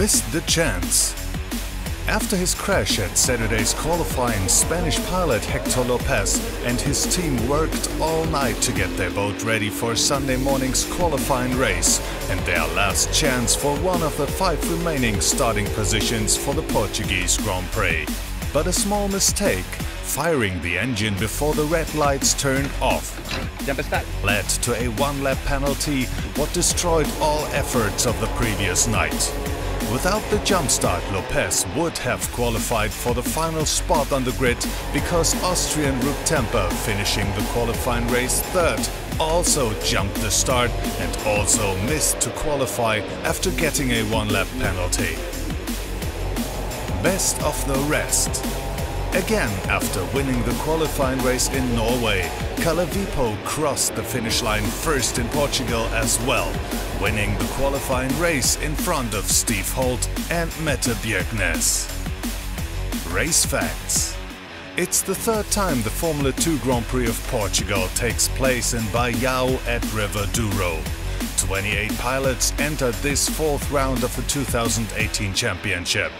the chance. After his crash at Saturday's qualifying, Spanish pilot Hector Lopez and his team worked all night to get their boat ready for Sunday morning's qualifying race and their last chance for one of the five remaining starting positions for the Portuguese Grand Prix. But a small mistake, firing the engine before the red lights turned off, led to a one-lap penalty what destroyed all efforts of the previous night. Without the jump start, Lopez would have qualified for the final spot on the grid because Austrian Ruud Temper, finishing the qualifying race third, also jumped the start and also missed to qualify after getting a one-lap penalty. Best of the rest. Again, after winning the qualifying race in Norway, Kalle Viippo crossed the finish line first in Portugal as well, winning the qualifying race in front of Steve Holt and Mette Bjerknes. Race facts. It's the third time the Formula 2 Grand Prix of Portugal takes place in Baião at River Douro. 28 pilots entered this fourth round of the 2018 championship.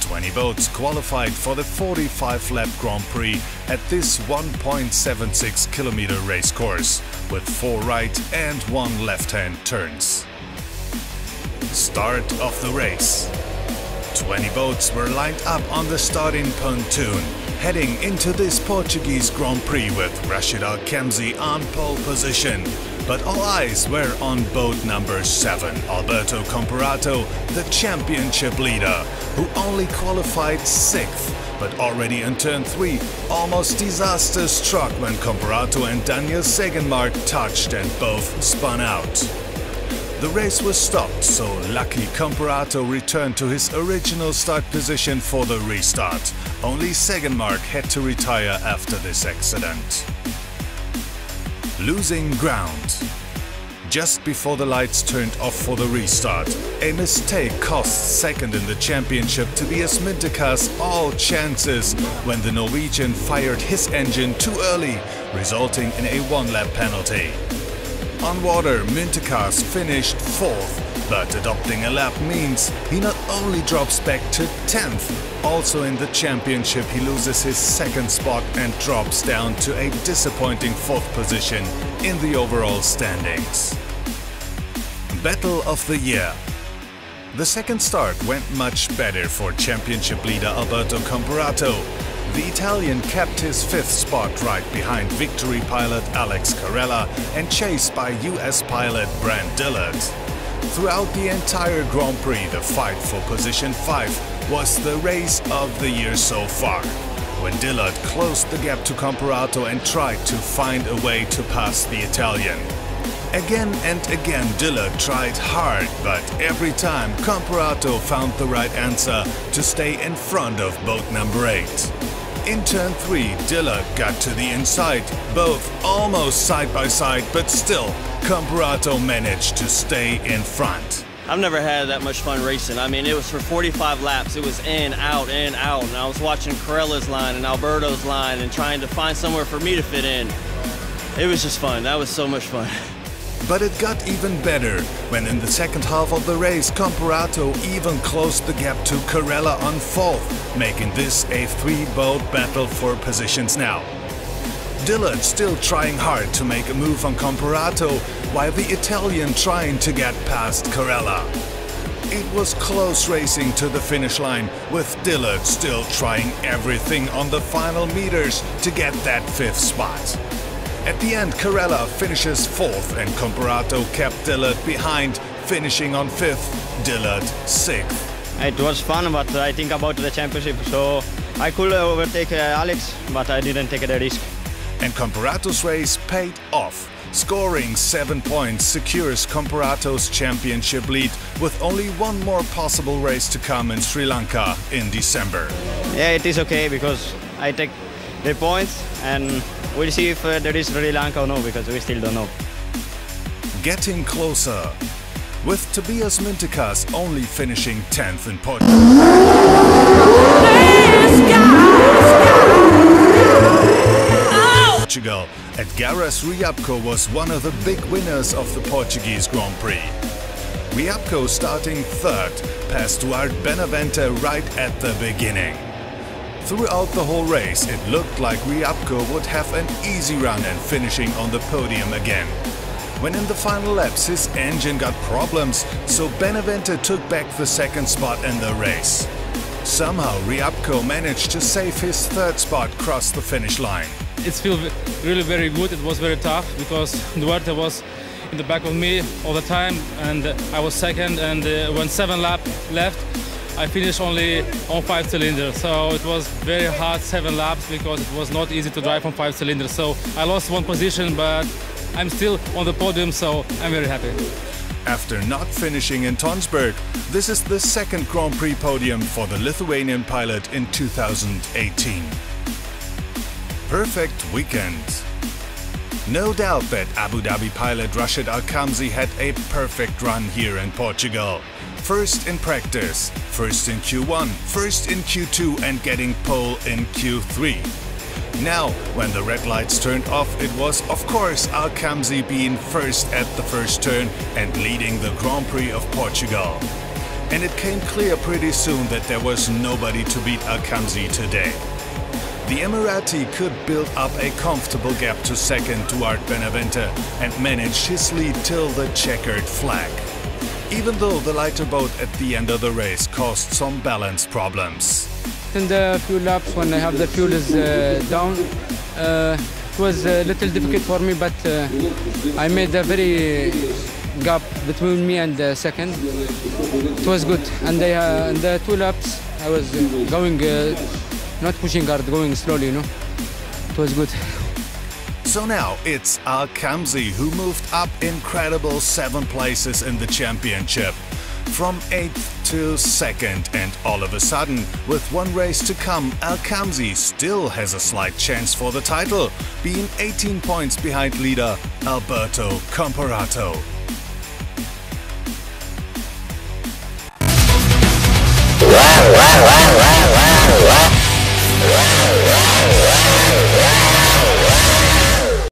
20 boats qualified for the 45-lap Grand Prix at this 1.76 kilometer race course, with four right and one left-hand turns. Start of the race. 20 boats were lined up on the starting pontoon, heading into this Portuguese Grand Prix with Rashid Al-Khamzi on pole position. But all eyes were on boat number 7, Alberto Comparato, the championship leader, who only qualified 6th, but already in turn 3, almost disaster struck when Comparato and Daniel Segenmark touched and both spun out. The race was stopped, so lucky Comparato returned to his original start position for the restart. Only Segenmark had to retire after this accident. Losing ground. Just before the lights turned off for the restart, a mistake cost second in the championship Tobias Minterkas all chances when the Norwegian fired his engine too early, resulting in a one-lap penalty. On water, Minterkas finished fourth, but adopting a lap means he not only drops back to 10th, also in the championship he loses his second spot and drops down to a disappointing fourth position in the overall standings. Battle of the Year The second start went much better for championship leader Alberto Comparato. The Italian kept his fifth spot right behind victory pilot Alex Carella and chased by US pilot Brant Dillard. Throughout the entire Grand Prix, the fight for position 5 was the race of the year so far. When Dillard closed the gap to Comparato and tried to find a way to pass the Italian. Again and again Dillard tried hard, but every time Comparato found the right answer to stay in front of boat number 8. In turn 3, Dillard got to the inside, both almost side by side, but still, Comparato managed to stay in front. I've never had that much fun racing. I mean, it was for 45 laps. It was in, out, in, out. And I was watching Carella's line and Alberto's line and trying to find somewhere for me to fit in. It was just fun. That was so much fun. But it got even better when in the second half of the race Comparato even closed the gap to Carella on fourth, making this a three-boat battle for positions now. Dillard still trying hard to make a move on Comparato, while the Italian trying to get past Carella. It was close racing to the finish line, with Dillard still trying everything on the final meters to get that fifth spot. At the end, Carella finishes fourth and Comparato kept Dillard behind, finishing on fifth, Dillard sixth. It was fun, but I think about the championship, so I could overtake uh, Alex, but I didn't take the risk. And Comparato's race paid off. Scoring 7 points secures Comparato's championship lead with only one more possible race to come in Sri Lanka in December. Yeah, it is okay because I take the points and we'll see if uh, there is Sri Lanka or no because we still don't know. Getting closer. With Tobias Minterkas only finishing 10th in Portugal. Portugal, Garas Riabko was one of the big winners of the Portuguese Grand Prix. Riabko starting third, past Duarte Benavente right at the beginning. Throughout the whole race, it looked like Riabko would have an easy run and finishing on the podium again. When in the final laps his engine got problems, so Benavente took back the second spot in the race. Somehow Riabko managed to save his third spot cross the finish line. It feels really very good. It was very tough because Duarte was in the back of me all the time and I was second and uh, when seven laps left I finished only on five cylinders. So it was very hard seven laps because it was not easy to drive on five cylinders. So I lost one position, but I'm still on the podium, so I'm very happy. After not finishing in Tonsberg, this is the second Grand Prix podium for the Lithuanian pilot in 2018. Perfect weekend. No doubt that Abu Dhabi pilot Rashid Al-Khamzi had a perfect run here in Portugal. First in practice, first in Q1, first in Q2 and getting pole in Q3. Now, when the red lights turned off, it was of course Al-Khamzi being first at the first turn and leading the Grand Prix of Portugal. And it came clear pretty soon that there was nobody to beat Al-Khamzi today. The Emirati could build up a comfortable gap to second Duarte Benavente and manage his lead till the checkered flag even though the lighter boat at the end of the race caused some balance problems. In the few laps when I have the fuel is uh, down, uh, it was a little difficult for me, but uh, I made a very gap between me and the second. It was good, and uh, the two laps I was going, uh, not pushing hard, going slowly, you know. It was good. So now it's Al-Khamzi who moved up incredible seven places in the championship. From 8th to 2nd and all of a sudden, with one race to come, Al-Khamzi still has a slight chance for the title, being 18 points behind leader Alberto Comparato. Wow, wow, wow.